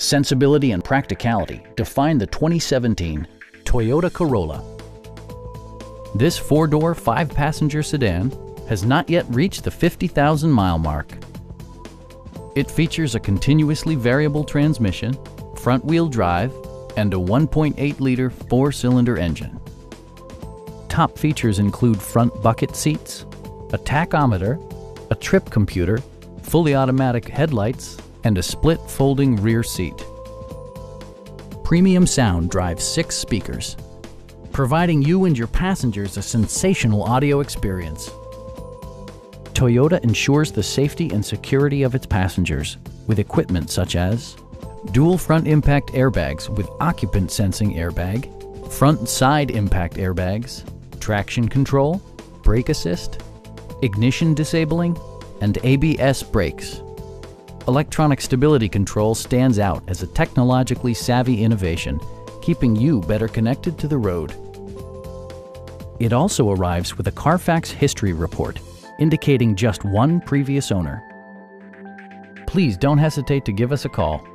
Sensibility and practicality define the 2017 Toyota Corolla. This four-door, five-passenger sedan has not yet reached the 50,000 mile mark. It features a continuously variable transmission, front-wheel drive, and a 1.8-liter four-cylinder engine. Top features include front bucket seats, a tachometer, a trip computer, fully automatic headlights, and a split folding rear seat. Premium sound drives six speakers, providing you and your passengers a sensational audio experience. Toyota ensures the safety and security of its passengers with equipment such as dual front impact airbags with occupant sensing airbag, front side impact airbags, traction control, brake assist, ignition disabling, and ABS brakes. Electronic stability control stands out as a technologically savvy innovation, keeping you better connected to the road. It also arrives with a Carfax history report indicating just one previous owner. Please don't hesitate to give us a call